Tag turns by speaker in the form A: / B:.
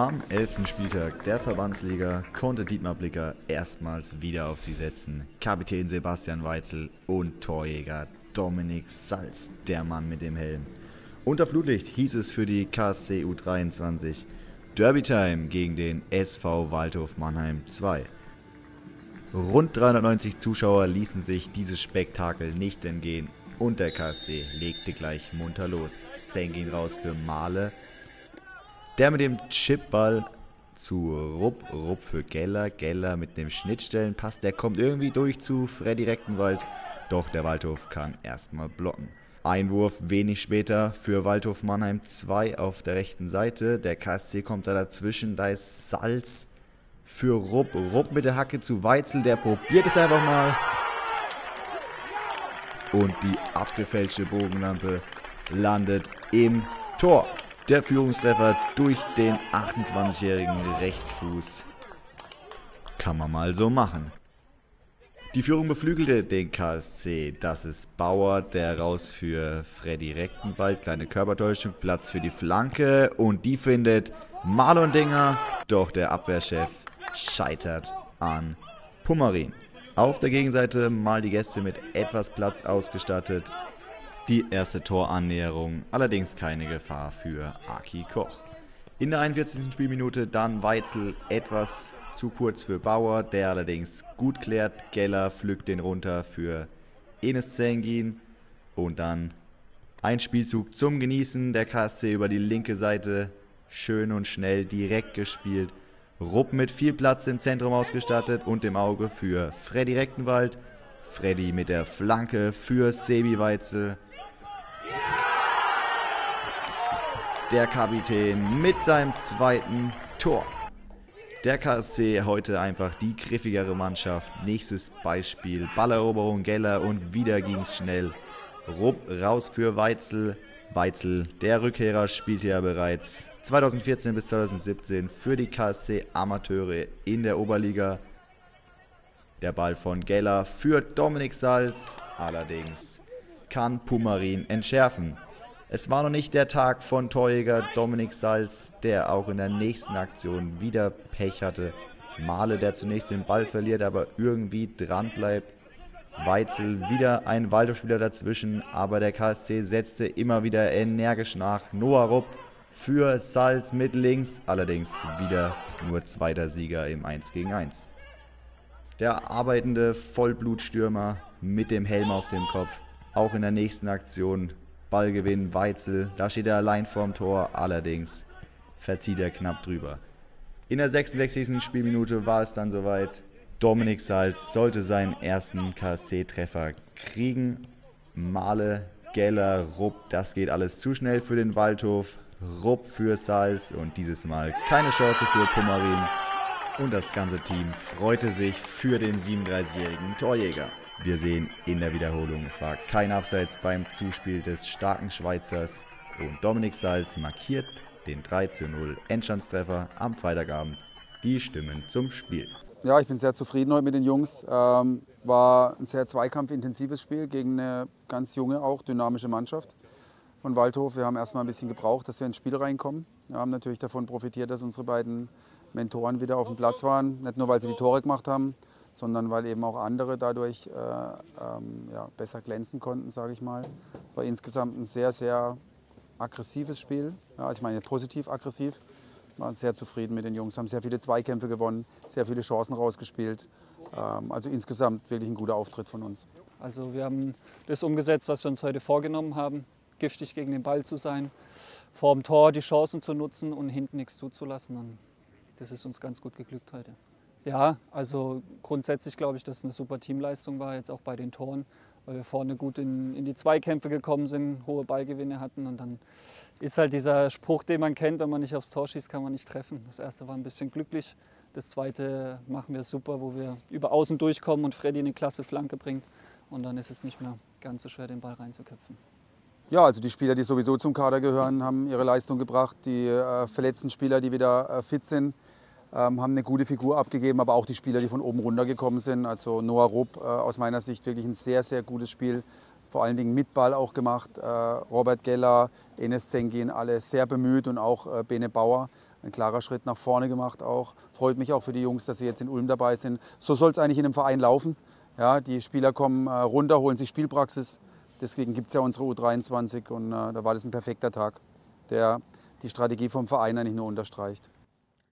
A: Am 11. Spieltag der Verbandsliga konnte Dietmar Blicker erstmals wieder auf sie setzen. Kapitän Sebastian Weitzel und Torjäger Dominik Salz, der Mann mit dem Helm. Unter Flutlicht hieß es für die KSC U23 Derby Time gegen den SV Waldhof Mannheim 2. Rund 390 Zuschauer ließen sich dieses Spektakel nicht entgehen und der KSC legte gleich munter los. 10 ging raus für Male, der mit dem Chipball zu Rupp, Rupp für Geller, Geller mit dem Schnittstellenpass, der kommt irgendwie durch zu Freddy Rechtenwald, doch der Waldhof kann erstmal blocken. Einwurf wenig später für Waldhof Mannheim 2 auf der rechten Seite. Der KSC kommt da dazwischen. Da ist Salz für Rupp. Rupp mit der Hacke zu Weitzel. Der probiert es einfach mal. Und die abgefälschte Bogenlampe landet im Tor. Der Führungstreffer durch den 28-jährigen Rechtsfuß. Kann man mal so machen. Die Führung beflügelte den KSC. Das ist Bauer, der raus für Freddy Rechtenwald. Kleine Körpertäuschung, Platz für die Flanke. Und die findet Marlon Dinger. Doch der Abwehrchef scheitert an Pummerin. Auf der Gegenseite mal die Gäste mit etwas Platz ausgestattet. Die erste Torannäherung, allerdings keine Gefahr für Aki Koch. In der 41. Spielminute dann Weitzel etwas zu kurz für Bauer, der allerdings gut klärt. Geller pflückt den runter für Enes Zengin. Und dann ein Spielzug zum Genießen. Der KSC über die linke Seite. Schön und schnell direkt gespielt. Rupp mit viel Platz im Zentrum ausgestattet und im Auge für Freddy Rechtenwald. Freddy mit der Flanke für Sebi Weitzel. Der Kapitän mit seinem zweiten Tor. Der KSC heute einfach die griffigere Mannschaft. Nächstes Beispiel: Balleroberung Geller und wieder ging's schnell. Rupp raus für Weitzel. Weitzel, der Rückkehrer, spielte ja bereits 2014 bis 2017 für die KSC Amateure in der Oberliga. Der Ball von Geller für Dominik Salz. Allerdings kann Pumarin entschärfen. Es war noch nicht der Tag von Torjäger Dominik Salz, der auch in der nächsten Aktion wieder Pech hatte. Male, der zunächst den Ball verliert, aber irgendwie dran bleibt. Weitzel wieder ein Waldorfspieler dazwischen, aber der KSC setzte immer wieder energisch nach. Noah Rupp für Salz mit links, allerdings wieder nur zweiter Sieger im 1 gegen 1. Der arbeitende Vollblutstürmer mit dem Helm auf dem Kopf, auch in der nächsten Aktion Ballgewinn Weitzel, da steht er allein vorm Tor, allerdings verzieht er knapp drüber. In der 66. Spielminute war es dann soweit. Dominik Salz sollte seinen ersten KSC-Treffer kriegen. Male, Geller, Rupp, das geht alles zu schnell für den Waldhof. Rupp für Salz und dieses Mal keine Chance für Pummerin. Und das ganze Team freute sich für den 37-jährigen Torjäger. Wir sehen in der Wiederholung, es war kein Abseits beim Zuspiel des starken Schweizers und Dominik Salz markiert den 3 zu 0 Endstandstreffer am Freitagabend. Die Stimmen zum Spiel.
B: Ja, ich bin sehr zufrieden heute mit den Jungs. Ähm, war ein sehr zweikampfintensives Spiel gegen eine ganz junge, auch dynamische Mannschaft von Waldhof. Wir haben erstmal ein bisschen gebraucht, dass wir ins Spiel reinkommen. Wir haben natürlich davon profitiert, dass unsere beiden Mentoren wieder auf dem Platz waren. Nicht nur, weil sie die Tore gemacht haben, sondern weil eben auch andere dadurch äh, ähm, ja, besser glänzen konnten, sage ich mal. Es war insgesamt ein sehr, sehr aggressives Spiel. Ja, also ich meine positiv aggressiv. War sehr zufrieden mit den Jungs, haben sehr viele Zweikämpfe gewonnen, sehr viele Chancen rausgespielt. Ähm, also insgesamt wirklich ein guter Auftritt von uns.
C: Also wir haben das umgesetzt, was wir uns heute vorgenommen haben, giftig gegen den Ball zu sein, vor dem Tor die Chancen zu nutzen und hinten nichts zuzulassen. Und das ist uns ganz gut geglückt heute. Ja, also grundsätzlich glaube ich, dass es eine super Teamleistung war, jetzt auch bei den Toren, weil wir vorne gut in, in die Zweikämpfe gekommen sind, hohe Ballgewinne hatten und dann ist halt dieser Spruch, den man kennt, wenn man nicht aufs Tor schießt, kann man nicht treffen. Das erste war ein bisschen glücklich, das zweite machen wir super, wo wir über außen durchkommen und Freddy eine klasse Flanke bringt und dann ist es nicht mehr ganz so schwer, den Ball reinzuköpfen.
B: Ja, also die Spieler, die sowieso zum Kader gehören, haben ihre Leistung gebracht. Die äh, verletzten Spieler, die wieder äh, fit sind, haben eine gute Figur abgegeben, aber auch die Spieler, die von oben runtergekommen sind. Also Noah Rupp äh, aus meiner Sicht wirklich ein sehr, sehr gutes Spiel, vor allen Dingen mit Ball auch gemacht. Äh, Robert Geller, Enes Zengin, alle sehr bemüht und auch äh, Bene Bauer ein klarer Schritt nach vorne gemacht auch. Freut mich auch für die Jungs, dass sie jetzt in Ulm dabei sind. So soll es eigentlich in einem Verein laufen. Ja, die Spieler kommen äh, runter, holen sich Spielpraxis. Deswegen gibt es ja unsere U23 und äh, da war das ein perfekter Tag, der die Strategie vom Verein eigentlich nur unterstreicht.